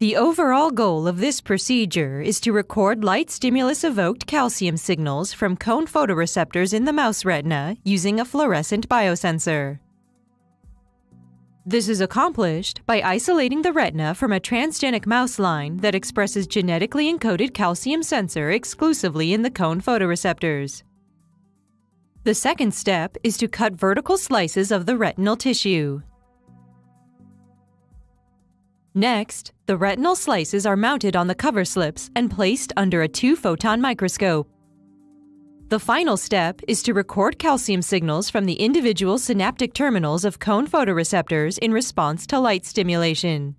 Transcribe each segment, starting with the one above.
The overall goal of this procedure is to record light stimulus evoked calcium signals from cone photoreceptors in the mouse retina using a fluorescent biosensor. This is accomplished by isolating the retina from a transgenic mouse line that expresses genetically encoded calcium sensor exclusively in the cone photoreceptors. The second step is to cut vertical slices of the retinal tissue. Next, the retinal slices are mounted on the cover slips and placed under a two-photon microscope. The final step is to record calcium signals from the individual synaptic terminals of cone photoreceptors in response to light stimulation.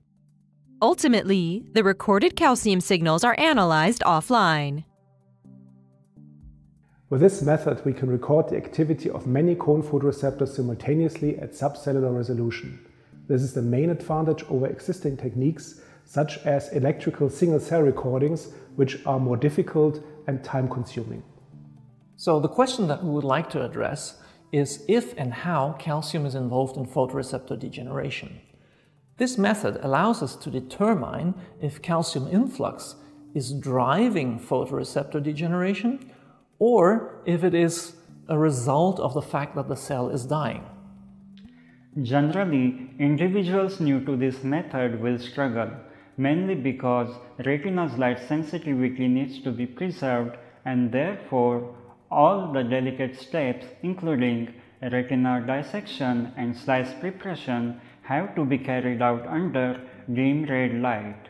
Ultimately, the recorded calcium signals are analyzed offline. With this method, we can record the activity of many cone photoreceptors simultaneously at subcellular resolution. This is the main advantage over existing techniques such as electrical single cell recordings, which are more difficult and time consuming. So the question that we would like to address is if and how calcium is involved in photoreceptor degeneration. This method allows us to determine if calcium influx is driving photoreceptor degeneration or if it is a result of the fact that the cell is dying. Generally, individuals new to this method will struggle, mainly because retina's light sensitivity needs to be preserved and therefore all the delicate steps including retina dissection and slice preparation have to be carried out under dim red light.